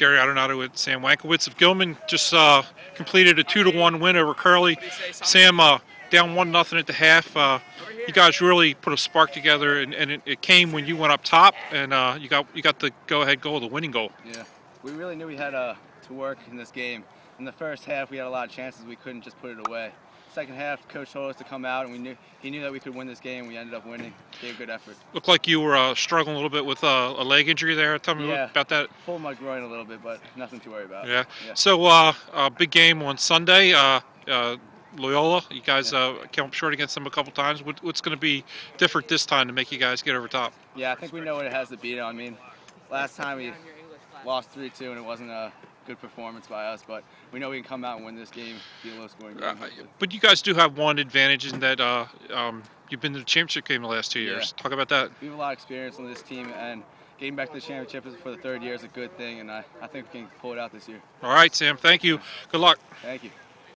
Gary Adornato with Sam Wancowicz of Gilman. Just uh, completed a two to one win over Curley. Sam uh, down one nothing at the half. Uh, you guys really put a spark together, and, and it, it, came when you went up top, and uh, you got you got the go ahead goal, the winning goal. Yeah, we really knew we had uh, to work in this game. In the first half, we had a lot of chances. We couldn't just put it away second half, coach told us to come out, and we knew he knew that we could win this game. We ended up winning. Gave a good effort. Looked like you were uh, struggling a little bit with uh, a leg injury there. Tell me yeah, about that. Pulled my groin a little bit, but nothing to worry about. Yeah. yeah. So, uh, a big game on Sunday. Uh, uh, Loyola, you guys uh, came up short against them a couple times. What, what's going to be different this time to make you guys get over top? Yeah, I think we know what it has to beat. I mean, last time we lost 3-2 and it wasn't a good performance by us, but we know we can come out and win this game, be a low scoring game. Uh, but you guys do have one advantage in that uh, um, you've been to the championship game the last two years. Yeah. Talk about that. We have a lot of experience on this team, and getting back to the championship for the third year is a good thing, and I, I think we can pull it out this year. All right, Sam. Thank you. Good luck. Thank you.